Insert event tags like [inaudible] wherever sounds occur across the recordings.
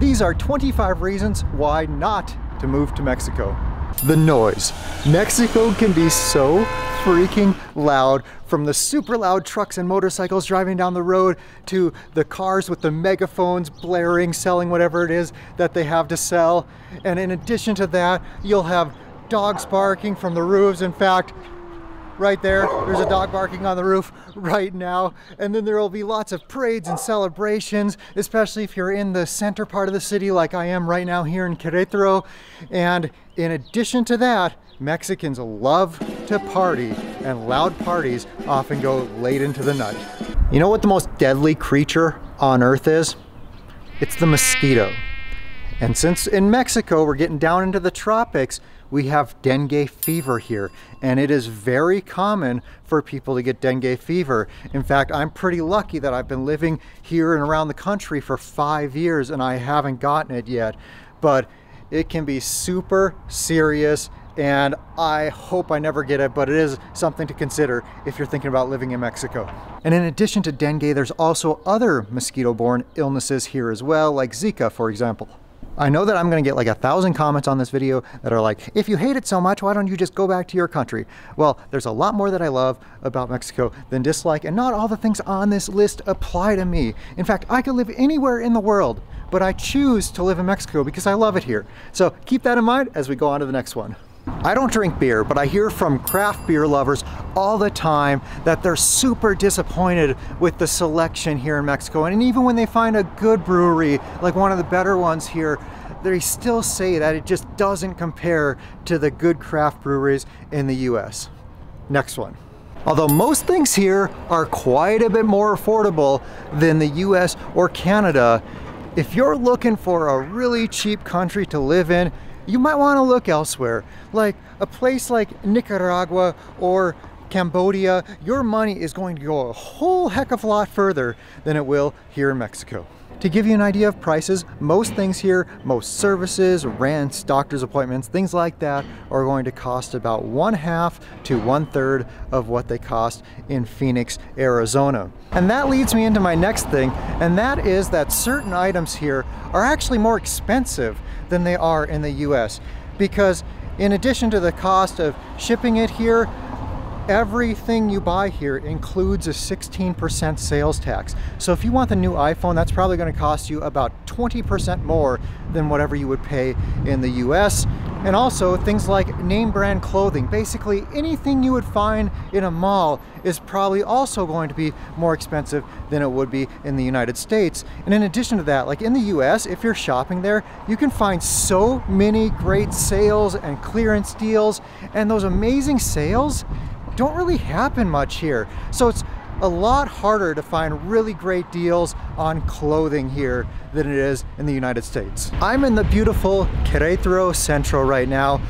These are 25 reasons why not to move to Mexico. The noise. Mexico can be so freaking loud from the super loud trucks and motorcycles driving down the road to the cars with the megaphones blaring, selling whatever it is that they have to sell. And in addition to that, you'll have dogs barking from the roofs. In fact, right there. There's a dog barking on the roof right now. And then there will be lots of parades and celebrations, especially if you're in the center part of the city like I am right now here in Querétaro. And in addition to that, Mexicans love to party and loud parties often go late into the night. You know what the most deadly creature on earth is? It's the mosquito. And since in Mexico we're getting down into the tropics, we have dengue fever here. And it is very common for people to get dengue fever. In fact, I'm pretty lucky that I've been living here and around the country for five years and I haven't gotten it yet. But it can be super serious and I hope I never get it, but it is something to consider if you're thinking about living in Mexico. And in addition to dengue, there's also other mosquito-borne illnesses here as well, like Zika, for example. I know that I'm gonna get like a thousand comments on this video that are like, if you hate it so much, why don't you just go back to your country? Well, there's a lot more that I love about Mexico than dislike, and not all the things on this list apply to me. In fact, I could live anywhere in the world, but I choose to live in Mexico because I love it here. So keep that in mind as we go on to the next one. I don't drink beer, but I hear from craft beer lovers all the time that they're super disappointed with the selection here in Mexico. And even when they find a good brewery, like one of the better ones here, they still say that it just doesn't compare to the good craft breweries in the US. Next one. Although most things here are quite a bit more affordable than the US or Canada, if you're looking for a really cheap country to live in, you might want to look elsewhere. Like a place like Nicaragua or Cambodia, your money is going to go a whole heck of a lot further than it will here in Mexico. To give you an idea of prices, most things here, most services, rents, doctor's appointments, things like that are going to cost about one half to one third of what they cost in Phoenix, Arizona. And that leads me into my next thing, and that is that certain items here are actually more expensive than they are in the US because in addition to the cost of shipping it here, everything you buy here includes a 16% sales tax. So if you want the new iPhone, that's probably gonna cost you about 20% more than whatever you would pay in the US. And also things like name brand clothing. Basically anything you would find in a mall is probably also going to be more expensive than it would be in the United States. And in addition to that, like in the US, if you're shopping there, you can find so many great sales and clearance deals. And those amazing sales don't really happen much here. So it's a lot harder to find really great deals on clothing here than it is in the United States. I'm in the beautiful Querétaro Centro right now,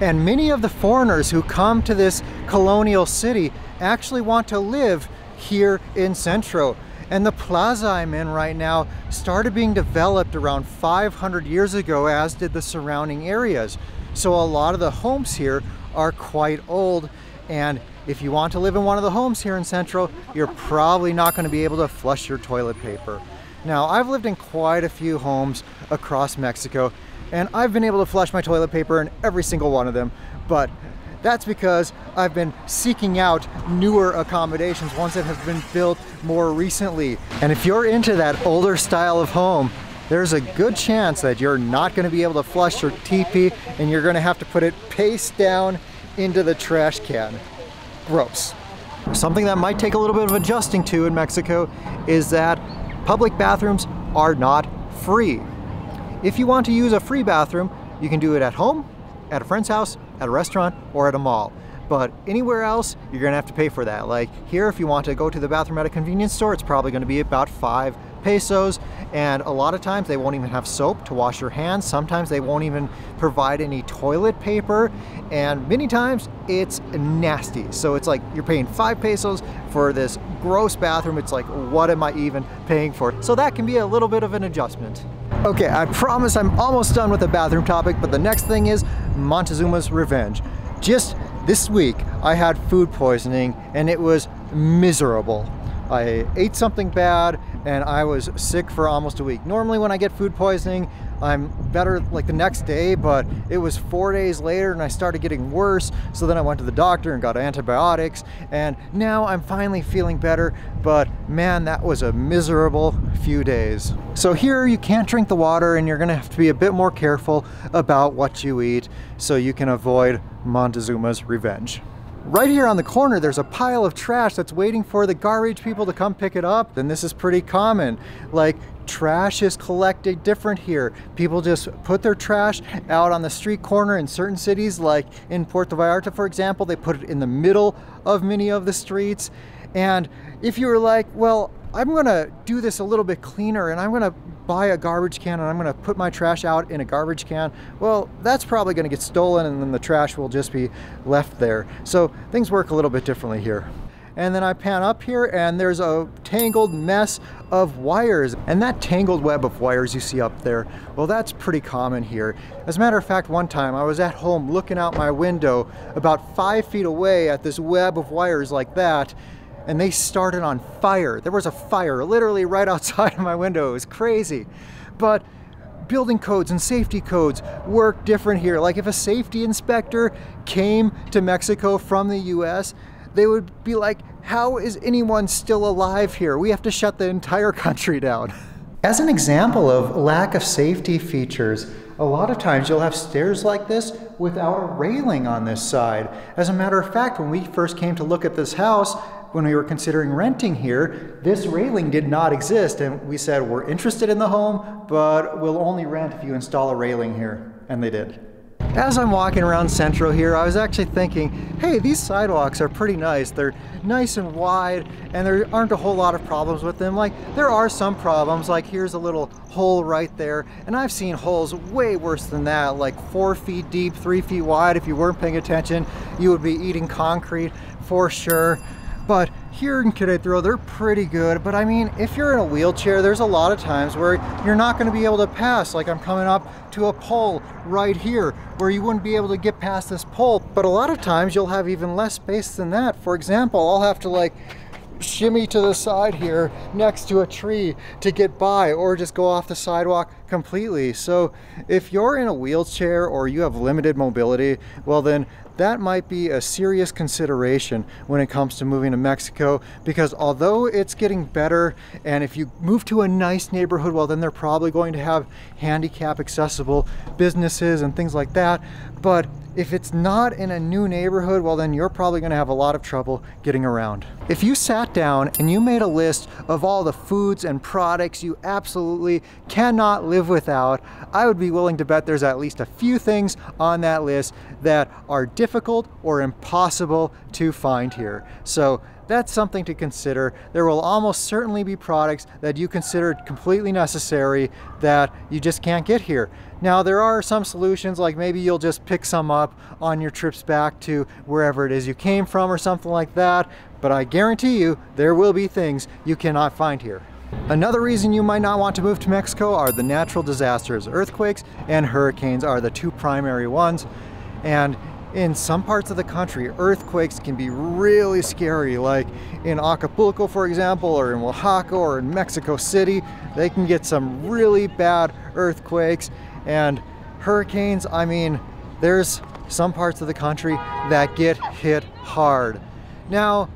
and many of the foreigners who come to this colonial city actually want to live here in Centro. And the plaza I'm in right now started being developed around 500 years ago, as did the surrounding areas. So a lot of the homes here are quite old and if you want to live in one of the homes here in Centro, you're probably not going to be able to flush your toilet paper. Now, I've lived in quite a few homes across Mexico, and I've been able to flush my toilet paper in every single one of them, but that's because I've been seeking out newer accommodations, ones that have been built more recently. And if you're into that older style of home, there's a good chance that you're not gonna be able to flush your TP and you're gonna have to put it face down into the trash can. Gross. Something that might take a little bit of adjusting to in Mexico is that public bathrooms are not free. If you want to use a free bathroom, you can do it at home, at a friend's house, at a restaurant, or at a mall. But anywhere else, you're gonna have to pay for that. Like here, if you want to go to the bathroom at a convenience store, it's probably gonna be about five pesos and a lot of times they won't even have soap to wash your hands. Sometimes they won't even provide any toilet paper and many times it's nasty. So it's like you're paying five pesos for this gross bathroom. It's like what am I even paying for? So that can be a little bit of an adjustment. Okay I promise I'm almost done with the bathroom topic but the next thing is Montezuma's revenge. Just this week I had food poisoning and it was miserable. I ate something bad and I was sick for almost a week. Normally when I get food poisoning, I'm better like the next day, but it was four days later and I started getting worse. So then I went to the doctor and got antibiotics and now I'm finally feeling better. But man, that was a miserable few days. So here you can't drink the water and you're gonna have to be a bit more careful about what you eat so you can avoid Montezuma's revenge. Right here on the corner, there's a pile of trash that's waiting for the garbage people to come pick it up. And this is pretty common. Like trash is collected different here. People just put their trash out on the street corner in certain cities, like in Puerto Vallarta, for example, they put it in the middle of many of the streets. And if you were like, well, I'm gonna do this a little bit cleaner and I'm gonna buy a garbage can and I'm gonna put my trash out in a garbage can, well, that's probably gonna get stolen and then the trash will just be left there. So things work a little bit differently here. And then I pan up here and there's a tangled mess of wires. And that tangled web of wires you see up there, well, that's pretty common here. As a matter of fact, one time I was at home looking out my window about five feet away at this web of wires like that and they started on fire. There was a fire literally right [laughs] outside of my window. It was crazy. But building codes and safety codes work different here. Like if a safety inspector came to Mexico from the US, they would be like, how is anyone still alive here? We have to shut the entire [laughs] country down. As an example of lack of safety features, a lot of times you'll have stairs like this without a railing on this side. As a matter of fact, when we first came to look at this house, when we were considering renting here, this railing did not exist. And we said, we're interested in the home, but we'll only rent if you install a railing here. And they did. As I'm walking around Centro here, I was actually thinking, hey, these sidewalks are pretty nice. They're nice and wide, and there aren't a whole lot of problems with them. Like, there are some problems, like here's a little hole right there, and I've seen holes way worse than that, like four feet deep, three feet wide. If you weren't paying attention, you would be eating concrete for sure. But here in Querétaro, they're pretty good. But I mean, if you're in a wheelchair, there's a lot of times where you're not gonna be able to pass. Like I'm coming up to a pole right here where you wouldn't be able to get past this pole. But a lot of times you'll have even less space than that. For example, I'll have to like shimmy to the side here next to a tree to get by or just go off the sidewalk completely. So if you're in a wheelchair or you have limited mobility, well then that might be a serious consideration when it comes to moving to Mexico because although it's getting better and if you move to a nice neighborhood, well then they're probably going to have handicap accessible businesses and things like that. But if it's not in a new neighborhood, well then you're probably gonna have a lot of trouble getting around. If you sat down and you made a list of all the foods and products you absolutely cannot live without, I would be willing to bet there's at least a few things on that list that are difficult or impossible to find here. So that's something to consider. There will almost certainly be products that you consider completely necessary that you just can't get here. Now there are some solutions like maybe you'll just pick some up on your trips back to wherever it is you came from or something like that, but I guarantee you there will be things you cannot find here. Another reason you might not want to move to Mexico are the natural disasters. Earthquakes and hurricanes are the two primary ones. And in some parts of the country, earthquakes can be really scary, like in Acapulco, for example, or in Oaxaca, or in Mexico City. They can get some really bad earthquakes and hurricanes. I mean, there's some parts of the country that get hit hard. Now,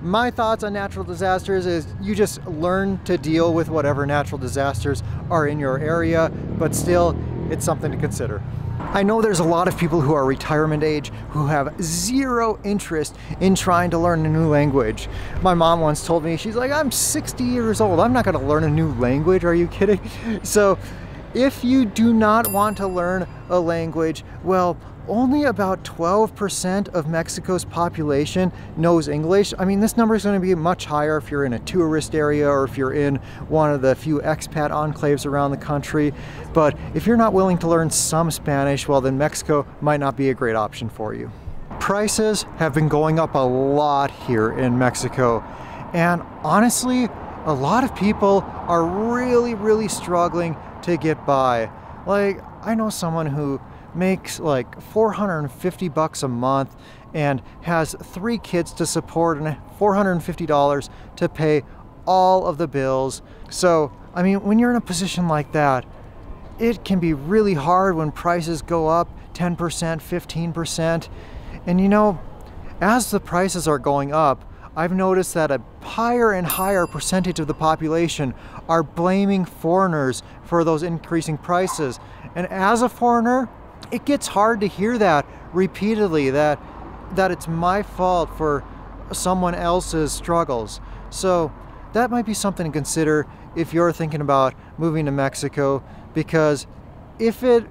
my thoughts on natural disasters is you just learn to deal with whatever natural disasters are in your area, but still, it's something to consider. I know there's a lot of people who are retirement age who have zero interest in trying to learn a new language. My mom once told me, she's like, I'm 60 years old. I'm not going to learn a new language. Are you kidding? [laughs] So if you do not want to learn a language, well, only about 12% of Mexico's population knows English. I mean, this number is going to be much higher if you're in a tourist area or if you're in one of the few expat enclaves around the country. But if you're not willing to learn some Spanish, well, then Mexico might not be a great option for you. Prices have been going up a lot here in Mexico. And honestly, a lot of people are really, really struggling to get by. Like, I know someone who makes like 450 bucks a month and has three kids to support and $450 to pay all of the bills. So, I mean, when you're in a position like that, it can be really hard when prices go up 10%, 15%. And you know, as the prices are going up, I've noticed that a higher and higher percentage of the population are blaming foreigners for those increasing prices. And as a foreigner, it gets hard to hear that repeatedly that that it's my fault for someone else's struggles. So that might be something to consider if you're thinking about moving to Mexico because if it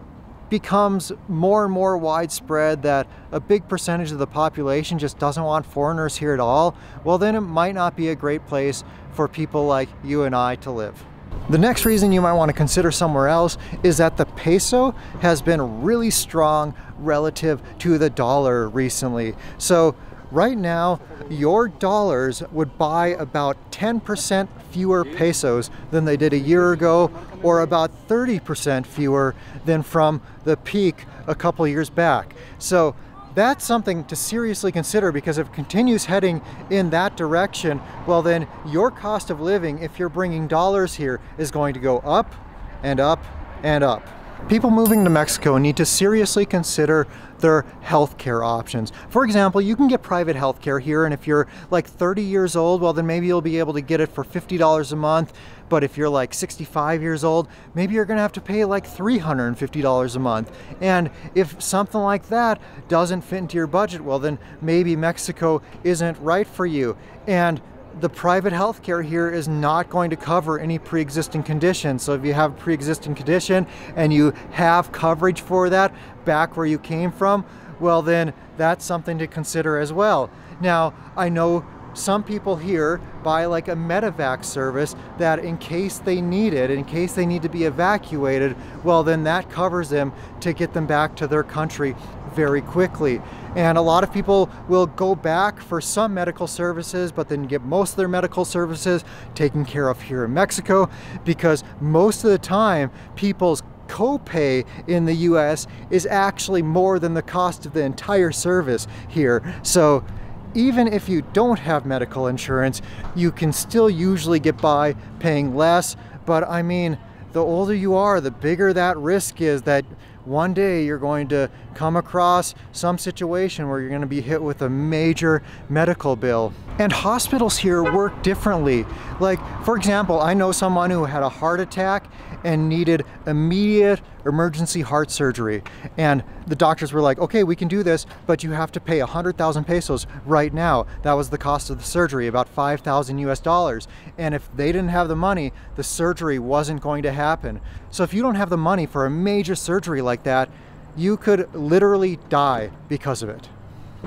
becomes more and more widespread that a big percentage of the population just doesn't want foreigners here at all, well then it might not be a great place for people like you and I to live. The next reason you might want to consider somewhere else is that the peso has been really strong relative to the dollar recently. So right now, your dollars would buy about 10% fewer pesos than they did a year ago, or about 30% fewer than from the peak a couple years back. So that's something to seriously consider because if it continues heading in that direction, well then your cost of living, if you're bringing dollars here, is going to go up and up and up. People moving to Mexico need to seriously consider their healthcare options. For example, you can get private healthcare here, and if you're like 30 years old, well, then maybe you'll be able to get it for $50 a month. But if you're like 65 years old, maybe you're gonna have to pay like $350 a month. And if something like that doesn't fit into your budget, well, then maybe Mexico isn't right for you. And the private healthcare here is not going to cover any pre-existing conditions. So if you have a pre-existing condition and you have coverage for that back where you came from, well then that's something to consider as well. Now, I know some people here buy like a medevac service that in case they need it, in case they need to be evacuated, well then that covers them to get them back to their country very quickly. And a lot of people will go back for some medical services, but then get most of their medical services taken care of here in Mexico because most of the time people's copay in the US is actually more than the cost of the entire service here. So even if you don't have medical insurance, you can still usually get by paying less. But I mean, the older you are, the bigger that risk is that one day you're going to come across some situation where you're going to be hit with a major medical bill. And hospitals here work differently. Like, for example, I know someone who had a heart attack and needed immediate emergency heart surgery. And the doctors were like, okay, we can do this, but you have to pay 100,000 pesos right now. That was the cost of the surgery, about 5,000 US dollars. And if they didn't have the money, the surgery wasn't going to happen. So if you don't have the money for a major surgery like that, you could literally die because of it.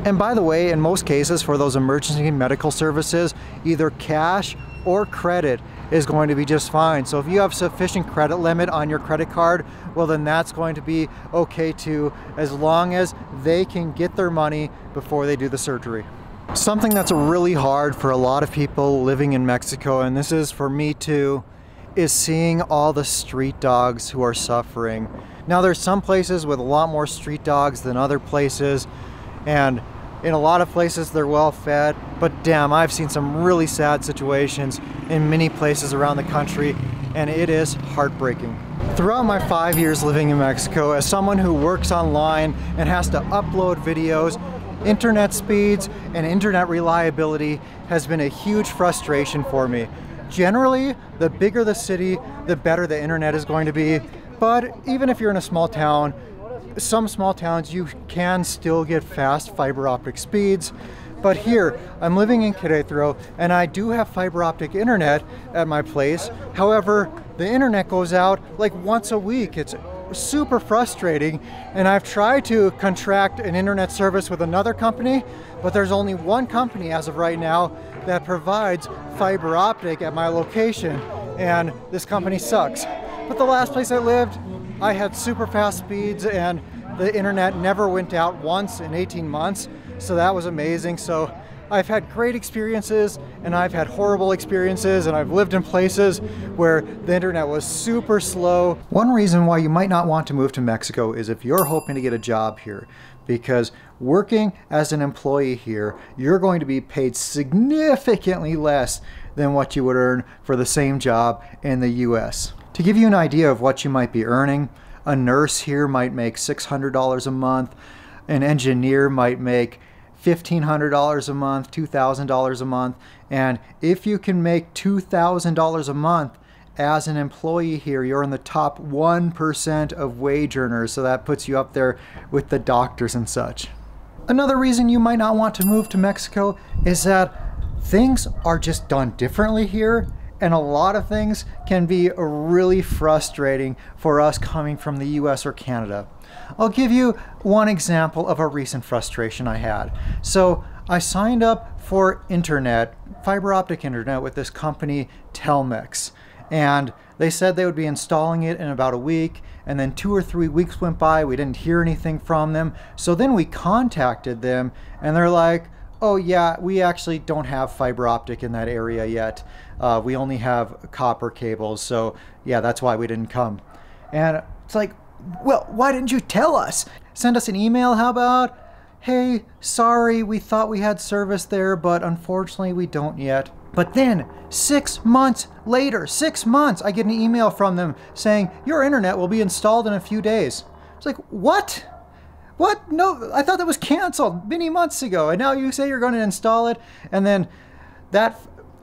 And by the way, in most cases for those emergency medical services, either cash or credit is going to be just fine. So if you have sufficient credit limit on your credit card, well then that's going to be okay too, as long as they can get their money before they do the surgery. Something that's really hard for a lot of people living in Mexico, and this is for me too, is seeing all the street dogs who are suffering. Now there's some places with a lot more street dogs than other places, and in a lot of places they're well fed, but damn, I've seen some really sad situations in many places around the country, and it is heartbreaking. Throughout my five years living in Mexico, as someone who works online and has to upload videos, internet speeds and internet reliability has been a huge frustration for me. Generally, the bigger the city, the better the internet is going to be, but even if you're in a small town, some small towns you can still get fast fiber optic speeds. But here, I'm living in Querétaro and I do have fiber optic internet at my place. However, the internet goes out like once a week. It's super frustrating and I've tried to contract an internet service with another company, but there's only one company as of right now that provides fiber optic at my location and this company sucks. But the last place I lived, I had super fast speeds and the internet never went out once in 18 months. So that was amazing. So I've had great experiences and I've had horrible experiences and I've lived in places where the internet was super slow. One reason why you might not want to move to Mexico is if you're hoping to get a job here because working as an employee here, you're going to be paid significantly less than what you would earn for the same job in the US. To give you an idea of what you might be earning, a nurse here might make $600 a month, an engineer might make $1,500 a month, $2,000 a month, and if you can make $2,000 a month, as an employee here, you're in the top 1% of wage earners, so that puts you up there with the doctors and such. Another reason you might not want to move to Mexico is that things are just done differently here, and a lot of things can be really frustrating for us coming from the US or Canada. I'll give you one example of a recent frustration I had. So I signed up for internet, fiber optic internet with this company Telmex and they said they would be installing it in about a week and then two or three weeks went by we didn't hear anything from them so then we contacted them and they're like oh yeah we actually don't have fiber optic in that area yet uh, we only have copper cables so yeah that's why we didn't come and it's like well why didn't you tell us send us an email how about hey sorry we thought we had service there but unfortunately we don't yet but then, six months later, six months, I get an email from them saying, Your internet will be installed in a few days. It's like, What? What? No, I thought that was canceled many months ago. And now you say you're going to install it. And then that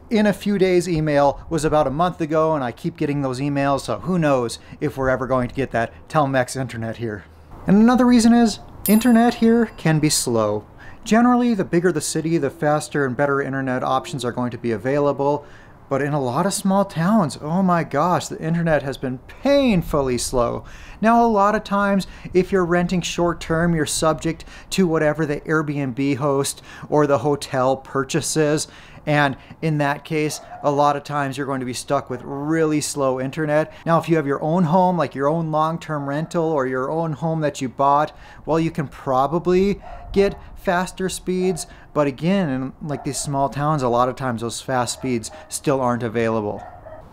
in a few days email was about a month ago, and I keep getting those emails. So who knows if we're ever going to get that Telmex internet here. And another reason is internet here can be slow. Generally, the bigger the city, the faster and better internet options are going to be available. But in a lot of small towns, oh my gosh, the internet has been painfully slow. Now, a lot of times, if you're renting short term, you're subject to whatever the Airbnb host or the hotel purchases. And in that case, a lot of times you're going to be stuck with really slow internet. Now, if you have your own home, like your own long term rental or your own home that you bought, well, you can probably get faster speeds. But again, in like these small towns, a lot of times those fast speeds still aren't available.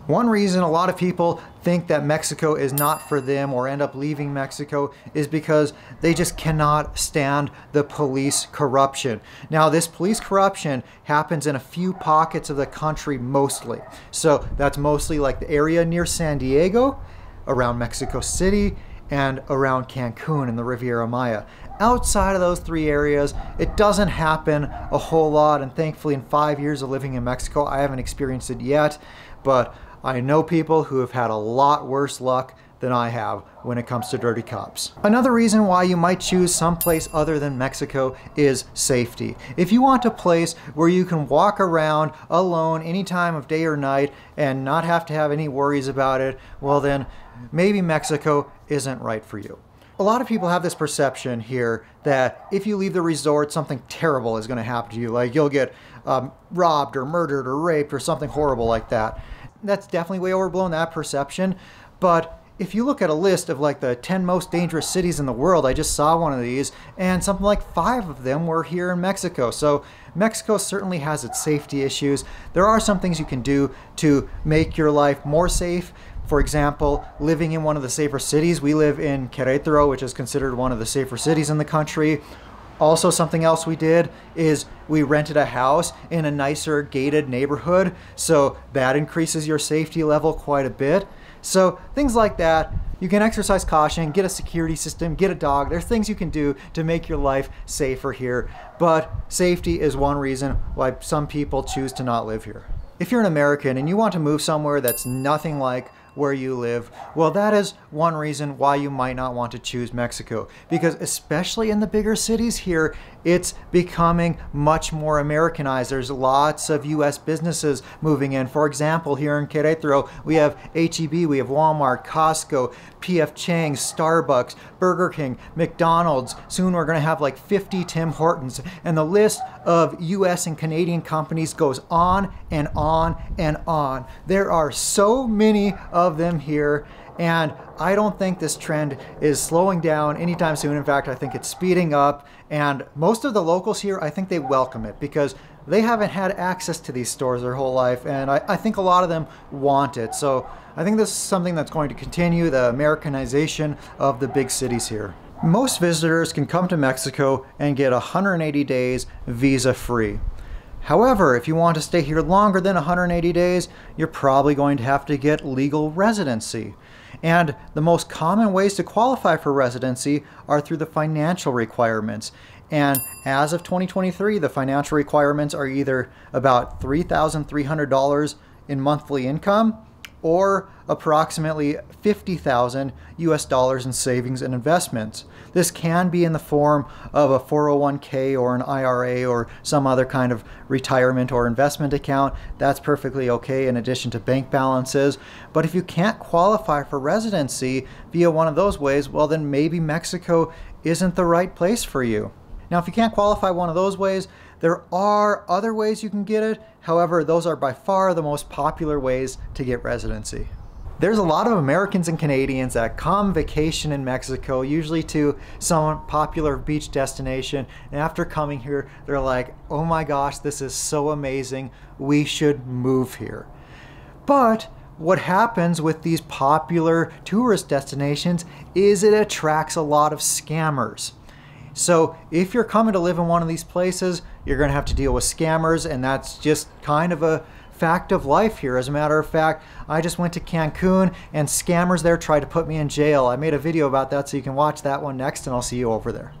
One reason a lot of people think that Mexico is not for them or end up leaving Mexico is because they just cannot stand the police corruption. Now, this police corruption happens in a few pockets of the country mostly. So that's mostly like the area near San Diego, around Mexico City, and around Cancun and the Riviera Maya. Outside of those three areas, it doesn't happen a whole lot, and thankfully, in five years of living in Mexico, I haven't experienced it yet. But I know people who have had a lot worse luck than I have when it comes to dirty cops. Another reason why you might choose someplace other than Mexico is safety. If you want a place where you can walk around alone any time of day or night and not have to have any worries about it, well then maybe Mexico isn't right for you. A lot of people have this perception here that if you leave the resort, something terrible is going to happen to you. Like you'll get um, robbed or murdered or raped or something horrible like that that's definitely way overblown that perception. But if you look at a list of like the 10 most dangerous cities in the world, I just saw one of these, and something like five of them were here in Mexico. So Mexico certainly has its safety issues. There are some things you can do to make your life more safe. For example, living in one of the safer cities. We live in Querétaro, which is considered one of the safer cities in the country. Also, something else we did is we rented a house in a nicer gated neighborhood, so that increases your safety level quite a bit. So, things like that. You can exercise caution, get a security system, get a dog. There's things you can do to make your life safer here. But safety is one reason why some people choose to not live here. If you're an American and you want to move somewhere that's nothing like where you live, well, that is one reason why you might not want to choose Mexico. Because especially in the bigger cities here, it's becoming much more Americanized. There's lots of US businesses moving in. For example, here in Querétaro, we have HEB, we have Walmart, Costco, PF Chang's, Starbucks, Burger King, McDonald's. Soon we're going to have like 50 Tim Hortons. And the list of US and Canadian companies goes on and on and on. There are so many of them here. And I don't think this trend is slowing down anytime soon. In fact, I think it's speeding up. And most of the locals here, I think they welcome it because they haven't had access to these stores their whole life. And I, I think a lot of them want it. So I think this is something that's going to continue the Americanization of the big cities here. Most visitors can come to Mexico and get 180 days visa free. However, if you want to stay here longer than 180 days, you're probably going to have to get legal residency. And the most common ways to qualify for residency are through the financial requirements. And as of 2023, the financial requirements are either about $3,300 in monthly income or approximately 50,000 US dollars in savings and investments. This can be in the form of a 401k or an IRA or some other kind of retirement or investment account. That's perfectly okay in addition to bank balances. But if you can't qualify for residency via one of those ways, well, then maybe Mexico isn't the right place for you. Now, if you can't qualify one of those ways, there are other ways you can get it. However, those are by far the most popular ways to get residency. There's a lot of Americans and Canadians that come vacation in Mexico, usually to some popular beach destination. And after coming here, they're like, oh my gosh, this is so amazing. We should move here. But what happens with these popular tourist destinations is it attracts a lot of scammers. So if you're coming to live in one of these places, you're going to have to deal with scammers, and that's just kind of a fact of life here. As a matter of fact, I just went to Cancun and scammers there tried to put me in jail. I made a video about that so you can watch that one next and I'll see you over there.